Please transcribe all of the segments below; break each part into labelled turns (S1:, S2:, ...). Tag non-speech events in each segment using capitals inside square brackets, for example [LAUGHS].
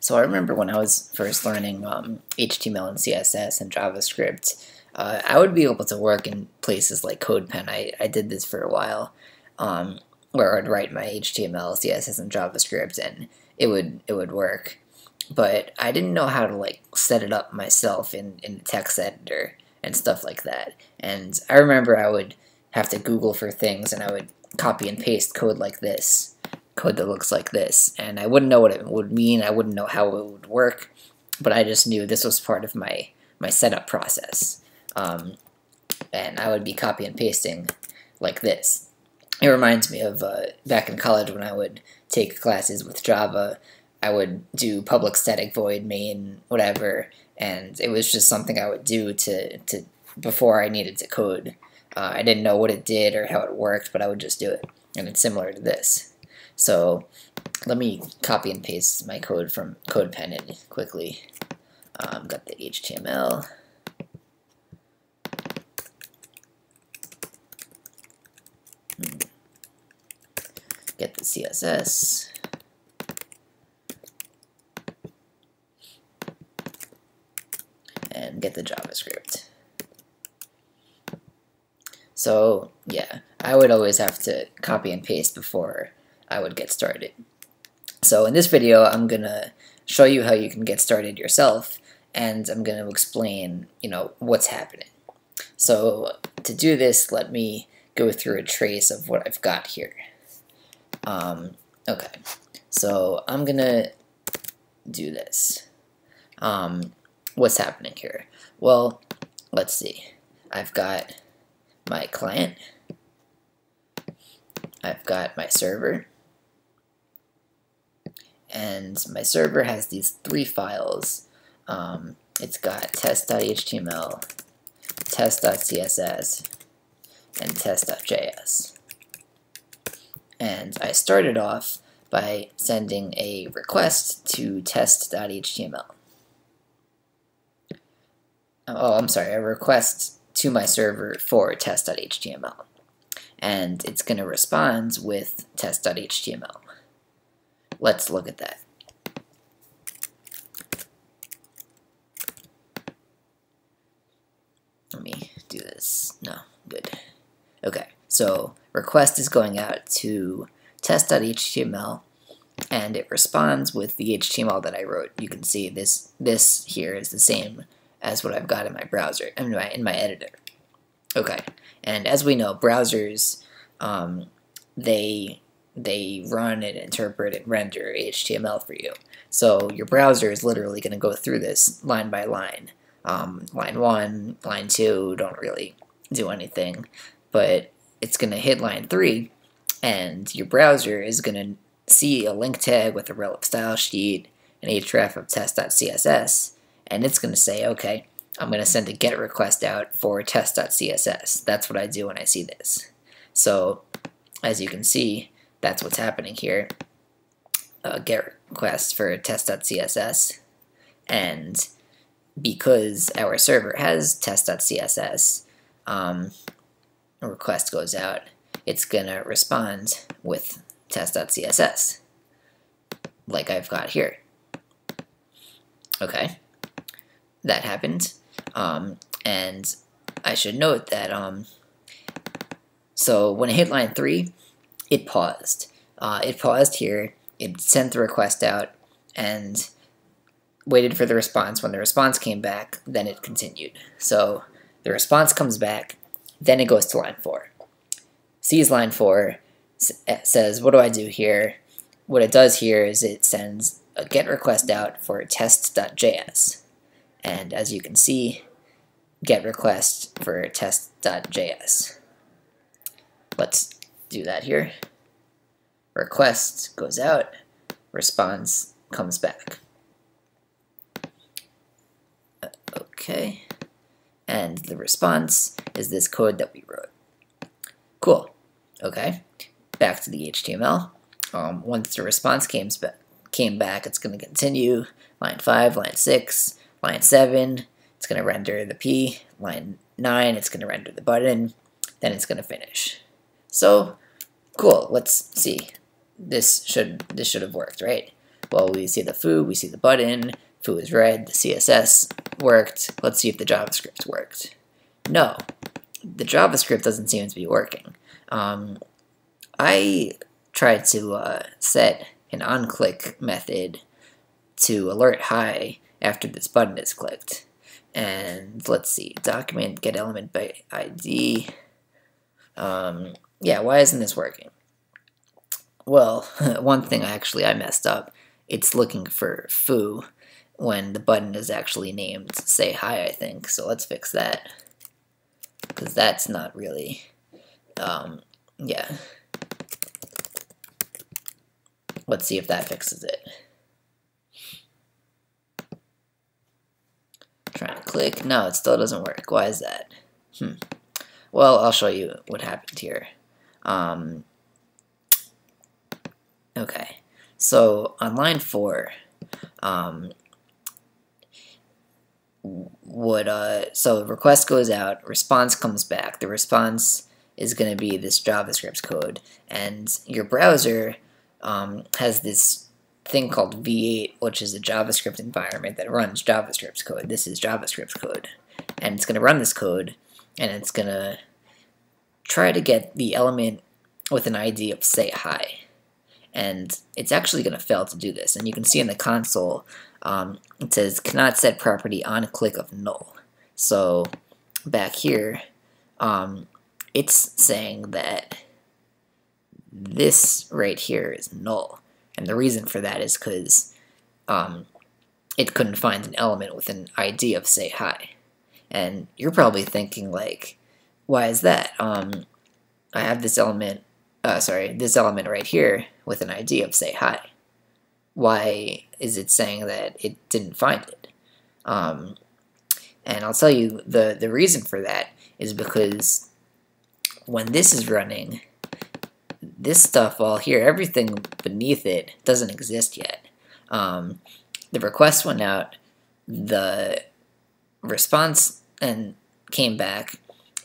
S1: So I remember when I was first learning um, HTML and CSS and JavaScript, uh, I would be able to work in places like CodePen. I, I did this for a while, um, where I'd write my HTML, CSS, and JavaScript, and it would it would work. But I didn't know how to like set it up myself in in the text editor and stuff like that. And I remember I would have to Google for things, and I would copy and paste code like this, code that looks like this, and I wouldn't know what it would mean. I wouldn't know how it would work, but I just knew this was part of my my setup process. Um, and I would be copy and pasting like this. It reminds me of uh, back in college when I would take classes with Java. I would do public static void main whatever, and it was just something I would do to to before I needed to code. Uh, I didn't know what it did or how it worked, but I would just do it, and it's similar to this. So let me copy and paste my code from CodePen in quickly. Um, got the HTML. Get the CSS. And get the JavaScript. So yeah, I would always have to copy and paste before I would get started. So in this video, I'm gonna show you how you can get started yourself, and I'm gonna explain, you know, what's happening. So to do this, let me go through a trace of what I've got here. Um, okay, so I'm gonna do this. Um, what's happening here? Well, let's see. I've got my client. I've got my server. And my server has these three files. Um, it's got test.html, test.css, and test.js. And I started off by sending a request to test.html. Oh, I'm sorry, a request to my server for test.html. And it's going to respond with test.html. Let's look at that. Let me do this. No, good. Okay, so request is going out to test.html and it responds with the HTML that I wrote. You can see this this here is the same as what I've got in my browser, in my, in my editor. Okay, and as we know, browsers, um, they, they run and interpret and render HTML for you. So your browser is literally going to go through this line by line. Um, line 1, line 2 don't really do anything, but it's going to hit line 3, and your browser is going to see a link tag with a rel style sheet, an href of test.css, and it's going to say, okay, I'm going to send a GET request out for test.css. That's what I do when I see this. So, as you can see, that's what's happening here. A GET request for test.css, and because our server has test.css, um, a request goes out, it's going to respond with test.css, like I've got here. Okay that happened. Um, and I should note that, um, so when I hit line 3, it paused. Uh, it paused here, it sent the request out, and waited for the response. When the response came back, then it continued. So the response comes back, then it goes to line 4. Sees line 4, eh, says, what do I do here? What it does here is it sends a GET request out for test.js and as you can see, get request for test.js. Let's do that here. Request goes out, response comes back. Uh, okay, and the response is this code that we wrote. Cool. Okay, back to the HTML. Um, once the response came, came back, it's going to continue. Line 5, line 6, Line 7, it's going to render the P. Line 9, it's going to render the button. Then it's going to finish. So, cool. Let's see. This should this should have worked, right? Well, we see the foo, we see the button, foo is red, the CSS worked. Let's see if the JavaScript worked. No, the JavaScript doesn't seem to be working. Um, I tried to uh, set an onClick method to alert hi after this button is clicked. And let's see, document get element by ID. Um, yeah, why isn't this working? Well, [LAUGHS] one thing actually I messed up. It's looking for foo when the button is actually named say hi, I think. So let's fix that. Because that's not really, um, yeah. Let's see if that fixes it. Trying to click. No, it still doesn't work. Why is that? Hmm. Well, I'll show you what happened here. Um, okay. So on line four, um, uh, so request goes out, response comes back. The response is going to be this JavaScript code, and your browser um, has this thing called V8, which is a JavaScript environment that runs JavaScript code. This is JavaScript code, and it's going to run this code, and it's going to try to get the element with an ID of say hi. And it's actually going to fail to do this. And you can see in the console, um, it says cannot set property on click of null. So back here, um, it's saying that this right here is null. And the reason for that is because um, it couldn't find an element with an ID of say hi. And you're probably thinking like, why is that? Um, I have this element, uh, sorry, this element right here with an ID of say hi. Why is it saying that it didn't find it? Um, and I'll tell you the, the reason for that is because when this is running, this stuff all here, everything beneath it doesn't exist yet. Um, the request went out, the response and came back.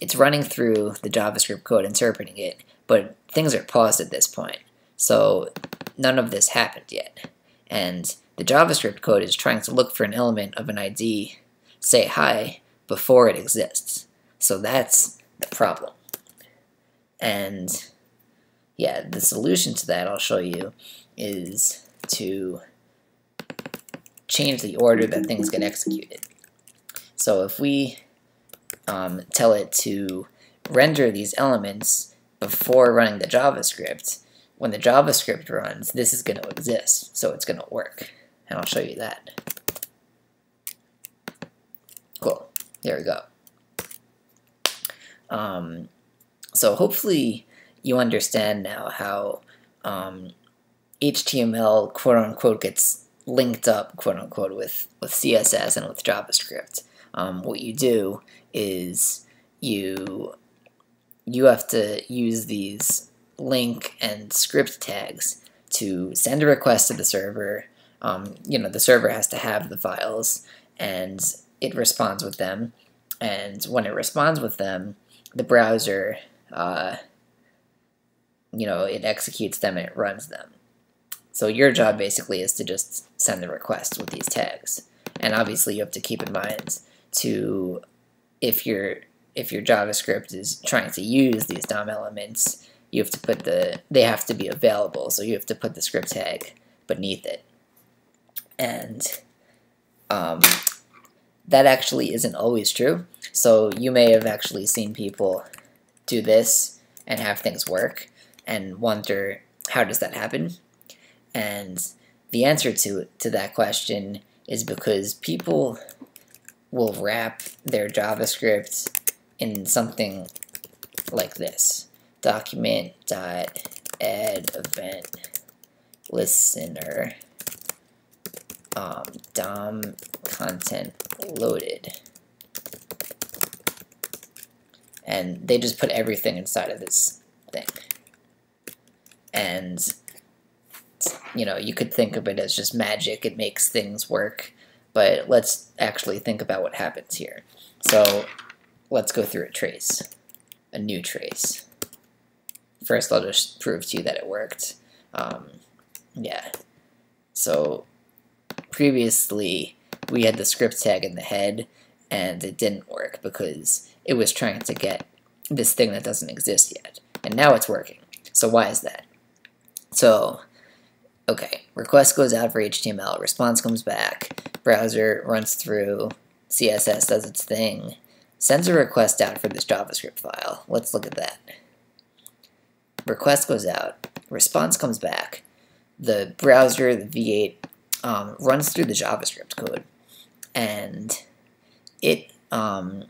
S1: It's running through the JavaScript code, interpreting it, but things are paused at this point. So none of this happened yet. And the JavaScript code is trying to look for an element of an ID, say hi, before it exists. So that's the problem. And yeah, the solution to that I'll show you is to change the order that things get executed. So if we um, tell it to render these elements before running the JavaScript, when the JavaScript runs, this is going to exist, so it's going to work. And I'll show you that. Cool. There we go. Um, so hopefully you understand now how um, HTML quote unquote gets linked up quote unquote with, with CSS and with JavaScript. Um, what you do is you you have to use these link and script tags to send a request to the server. Um, you know, the server has to have the files and it responds with them. And when it responds with them, the browser uh, you know, it executes them and it runs them. So your job basically is to just send the request with these tags. And obviously you have to keep in mind to if your if your JavaScript is trying to use these DOM elements, you have to put the they have to be available, so you have to put the script tag beneath it. And um, that actually isn't always true. So you may have actually seen people do this and have things work and wonder how does that happen? And the answer to to that question is because people will wrap their JavaScript in something like this. Document dot add event listener um, DOM content loaded. And they just put everything inside of this thing and you know you could think of it as just magic it makes things work but let's actually think about what happens here so let's go through a trace a new trace first I'll just prove to you that it worked um, yeah So previously we had the script tag in the head and it didn't work because it was trying to get this thing that doesn't exist yet. And now it's working. So why is that? So, okay, request goes out for HTML, response comes back, browser runs through, CSS does its thing, sends a request out for this JavaScript file. Let's look at that. Request goes out, response comes back, the browser, the V8, um, runs through the JavaScript code, and it um,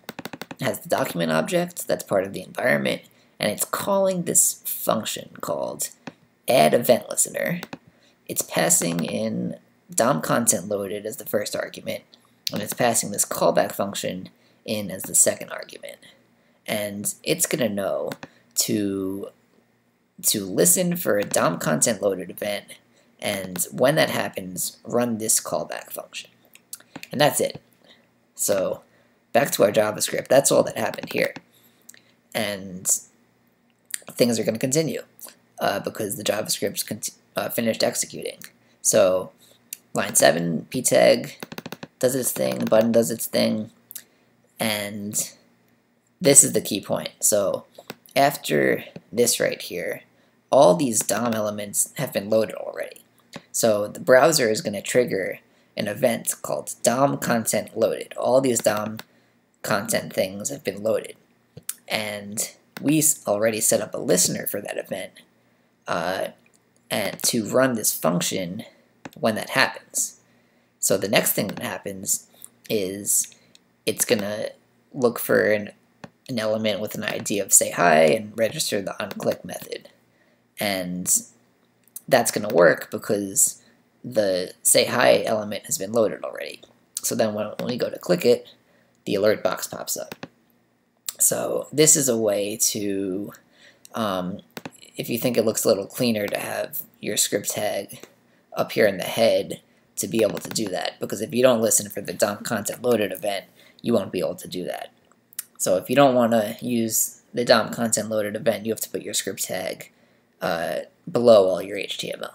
S1: has the document object that's part of the environment, and it's calling this function called add event listener. It's passing in DOM content loaded as the first argument, and it's passing this callback function in as the second argument. And it's going to know to, to listen for a DOM content loaded event, and when that happens, run this callback function. And that's it. So back to our JavaScript, that's all that happened here. And things are going to continue uh, because the JavaScript's uh, finished executing. So line 7, ptag does its thing, button does its thing, and this is the key point. So after this right here, all these DOM elements have been loaded already. So the browser is going to trigger an event called DOM content loaded. All these DOM content things have been loaded. And we already set up a listener for that event uh, and to run this function when that happens. So the next thing that happens is it's going to look for an, an element with an ID of say hi and register the onClick method. And that's going to work because the say hi element has been loaded already. So then when, we go to click it, the alert box pops up. So this is a way to, um, if you think it looks a little cleaner to have your script tag up here in the head to be able to do that. Because if you don't listen for the DOM content loaded event, you won't be able to do that. So if you don't want to use the DOM content loaded event, you have to put your script tag uh, below all your HTML.